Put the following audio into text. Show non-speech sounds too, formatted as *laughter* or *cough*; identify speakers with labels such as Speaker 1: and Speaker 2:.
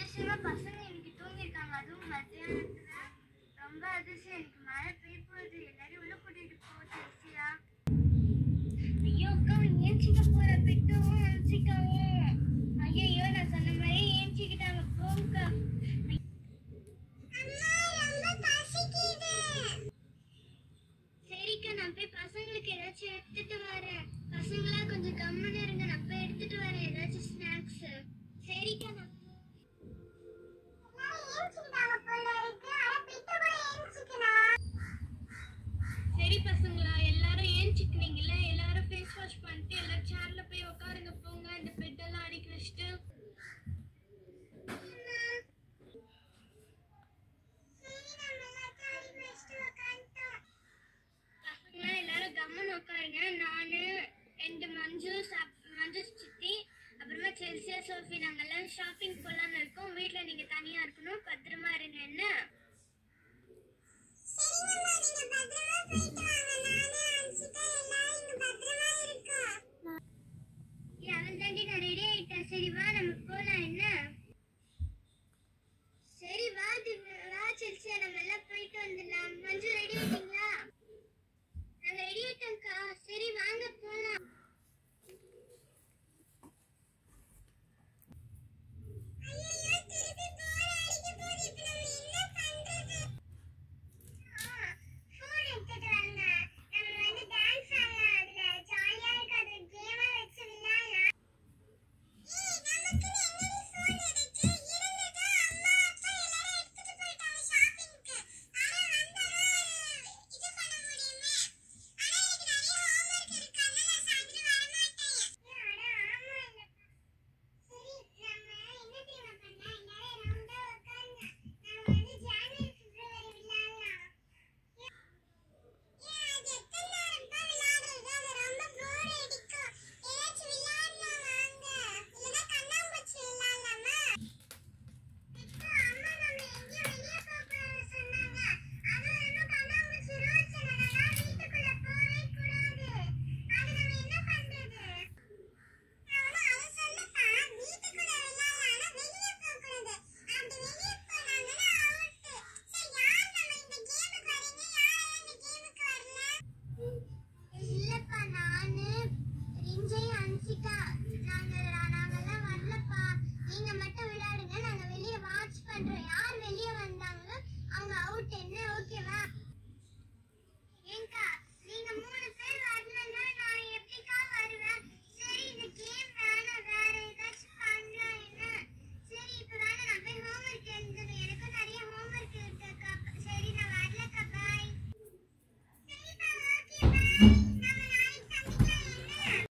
Speaker 1: அதிசயமா பசங்க இன்னைக்கு தூங்கியிருக்காங்க. அதுவும் மத்தியானத்துல. ரொம்ப அதிசயம். எனக்கு மழை பெய்ய போகுது. எல்லாரும் உள்ள கூட்டிட்டு போகுது அரிசியா ஐயோ அக்கா ஏஞ்சிக்க போற பிட்டும் ஏஞ்சிக்கவும் ஐயோ நான் சொன்ன மாதிரி ஏஞ்சிக்கிட்டாங்க. போங்கக்கா. சரிக்கா நான் போய் பசங்களுக்கு ஏதாச்சும் எடுத்துட்டு வரேன். பசங்களா கொஞ்சம் கம்முன்னு இருங்க. நான் போய் எடுத்துட்டு வரேன். ஏதாச்சும் ஸ்நாக்ஸ். சரிக்கா நான் மஞ்சு மஞ்சு சுற்றி அப்புறமா செல்சியா சோஃபி நாங்கள்லாம் ஷாப்பிங் போகலான்னு இருக்கோம். வீட்டில் நீங்கள் தனியாக இருக்கணும். பத்திரமா இருங்க என்ன? Thank *laughs* you. 对呀。